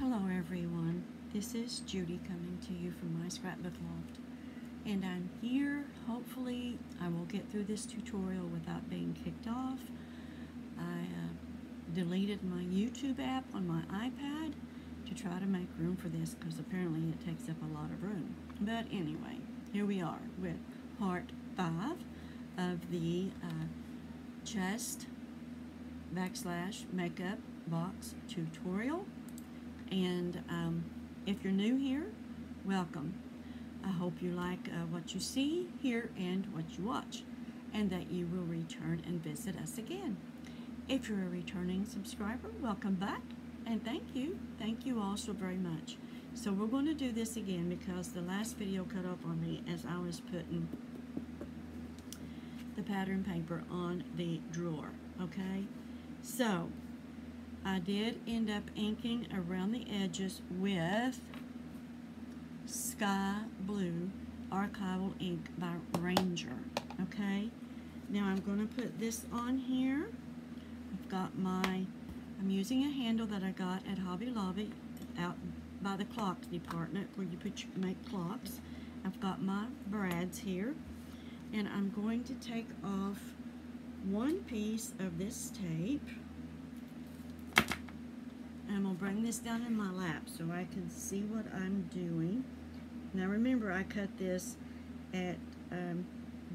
Hello everyone, this is Judy coming to you from my scrapbook loft and I'm here, hopefully I will get through this tutorial without being kicked off. I uh, deleted my YouTube app on my iPad to try to make room for this because apparently it takes up a lot of room. But anyway, here we are with part 5 of the uh, chest backslash makeup box tutorial. And um, if you're new here, welcome. I hope you like uh, what you see, hear, and what you watch, and that you will return and visit us again. If you're a returning subscriber, welcome back, and thank you. Thank you all so very much. So we're going to do this again because the last video cut off on me as I was putting the pattern paper on the drawer, okay? So, I did end up inking around the edges with Sky Blue Archival Ink by Ranger, okay? Now I'm going to put this on here. I've got my, I'm using a handle that I got at Hobby Lobby out by the clocks department where you put your, make clocks. I've got my brads here and I'm going to take off one piece of this tape I'm going to bring this down in my lap so I can see what I'm doing. Now remember I cut this at um,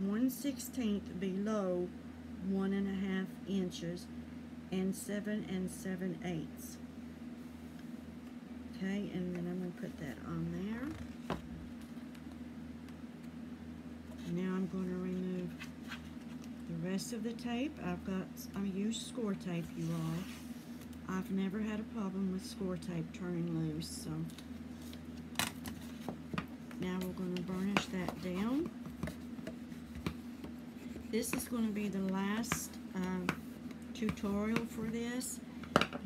1 16th below one and a half inches and 7 and 7 eighths. Okay, and then I'm going to put that on there. Now I'm going to remove the rest of the tape. I've got, I use score tape, you all. I've never had a problem with score tape turning loose, so now we're going to burnish that down. This is going to be the last uh, tutorial for this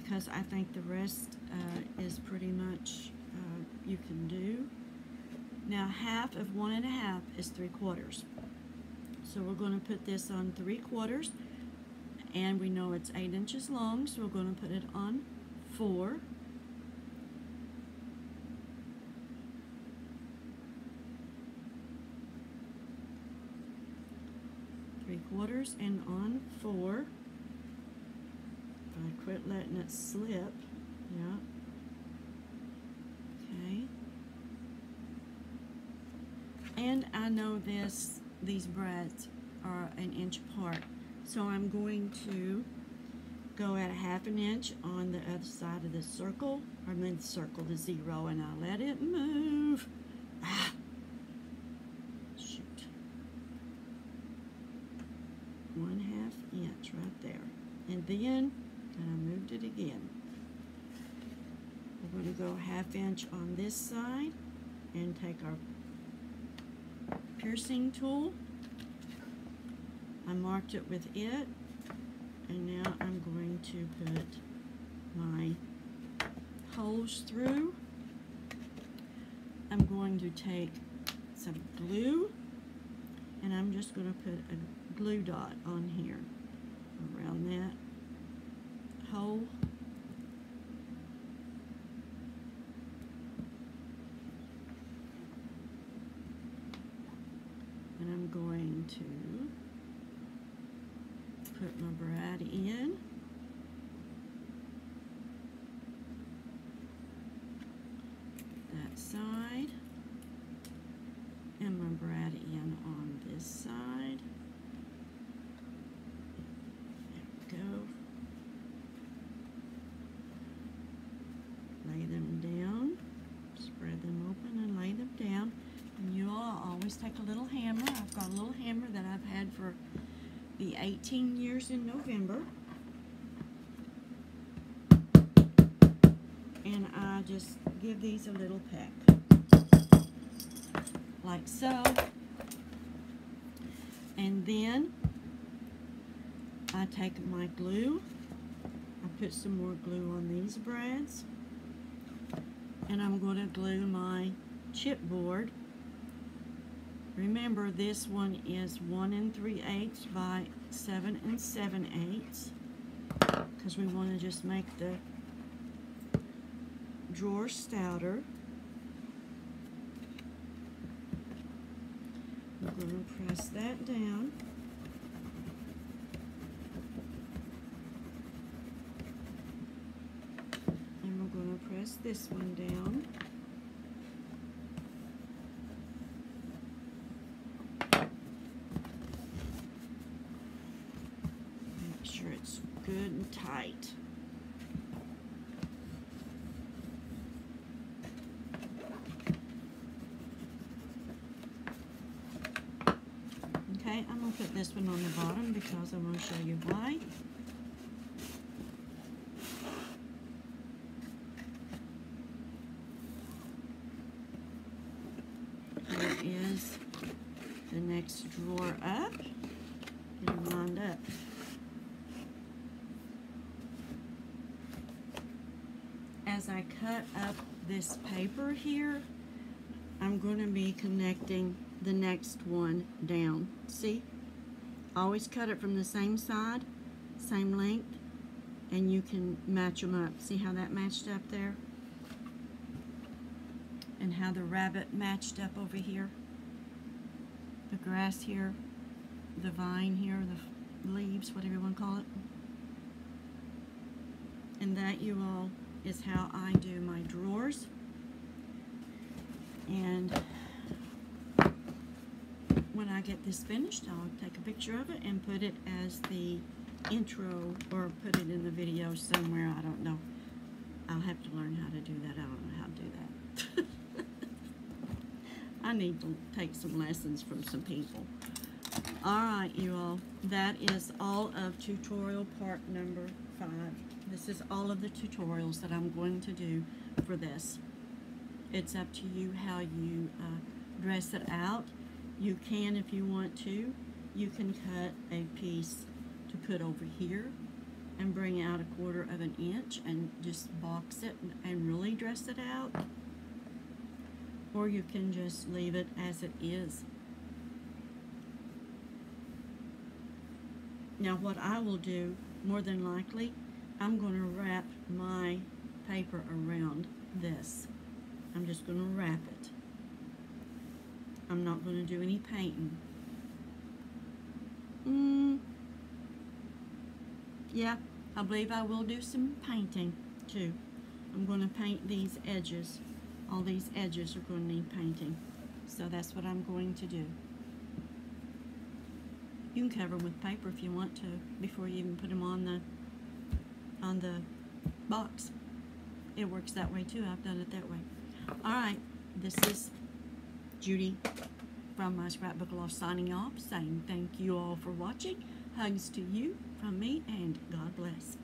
because I think the rest uh, is pretty much uh, you can do. Now half of one and a half is three quarters. So we're going to put this on three quarters and we know it's eight inches long so we're going to put it on four. Three quarters and on four. I quit letting it slip. Yeah. Okay. And I know this these brads are an inch apart so I'm going to go at a half an inch on the other side of the circle, or then circle the zero, and I'll let it move. Ah, shoot. One half inch right there. And then, I moved it again. We're going to go half inch on this side and take our piercing tool I marked it with it and now I'm going to put my holes through. I'm going to take some glue and I'm just going to put a glue dot on here around that hole. And I'm going to put my brad in. That side. And my brad in on this side. There we go. Lay them down. Spread them open and lay them down. And you all always take a little hammer. I've got a little hammer that I've had for be 18 years in November. And I just give these a little peck. Like so. And then I take my glue. I put some more glue on these brads. And I'm going to glue my chipboard Remember, this one is 1 and 3 eighths by 7 and 7 eighths because we want to just make the drawer stouter. I'm going to press that down. And we're going to press this one down. Make sure it's good and tight. Okay, I'm gonna put this one on the bottom because I want to show you why. Here is the next drawer up. Get them lined up. As I cut up this paper here, I'm going to be connecting the next one down. See? Always cut it from the same side, same length, and you can match them up. See how that matched up there? And how the rabbit matched up over here? The grass here, the vine here, the leaves, whatever you want to call it. And that, you all, is how I do my drawers. And when I get this finished, I'll take a picture of it and put it as the intro or put it in the video somewhere. I don't know. I'll have to learn how to do that. I don't know how to do that. I need to take some lessons from some people. Alright, you all. That is all of tutorial part number five. This is all of the tutorials that I'm going to do for this. It's up to you how you uh, dress it out. You can, if you want to, you can cut a piece to put over here and bring out a quarter of an inch and just box it and really dress it out. Or you can just leave it as it is. Now what I will do, more than likely, I'm going to wrap my paper around this. I'm just going to wrap it. I'm not going to do any painting. Mm, yeah, I believe I will do some painting too. I'm going to paint these edges. All these edges are going to need painting. So that's what I'm going to do. You can cover them with paper if you want to before you even put them on the on the box. It works that way too. I've done it that way. All right, this is Judy from my Scrapbook Loft signing off, saying thank you all for watching. Hugs to you from me, and God bless.